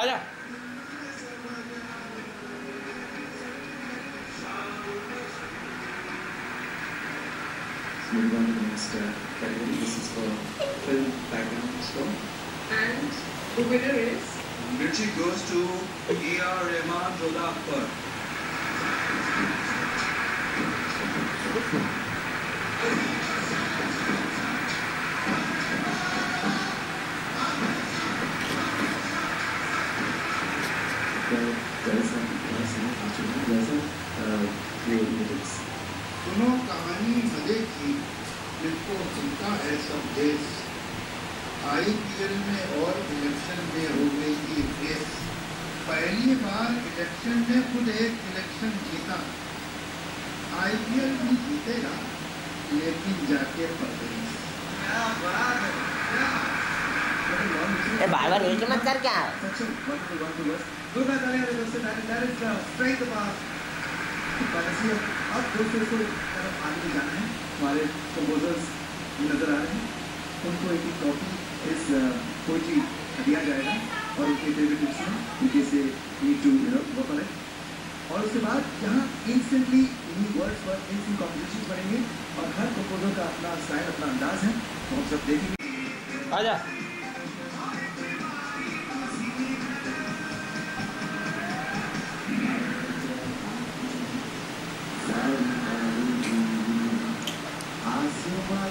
आजा Moving on to the next uh, category. This is for film background score. And the winner is Mirchi goes to E.R. Rahman Roda सुनो कहानी मज़े की जिसको सुनता है सब देश आईपीएल में और इलेक्शन में हो गई केस पहली बार इलेक्शन में खुद एक इलेक्शन जीता आईपीएल भी जीतेगा लेकिन जाके परदेश ए बार बार एक मत कर क्या? Is the strength of our policy. अब दूसरे को तरफ़ आगे जाना है हमारे कंपोजर्स नज़र आ रहे हैं उनको एक एक कॉपी इस पोइट्री दिया जाएगा और उनके फेवरेट बुक्स में उनके से नीड टू यू नो और उसके बाद यहाँ इंस्टेंटली न्यू वर्ड्स पर इंस्टेंट कॉम्पोजिशन बनेंगे और हर कंपोजर का अपना स्टाइल अपना अंदाज है तो हम सब देखेंगे आजा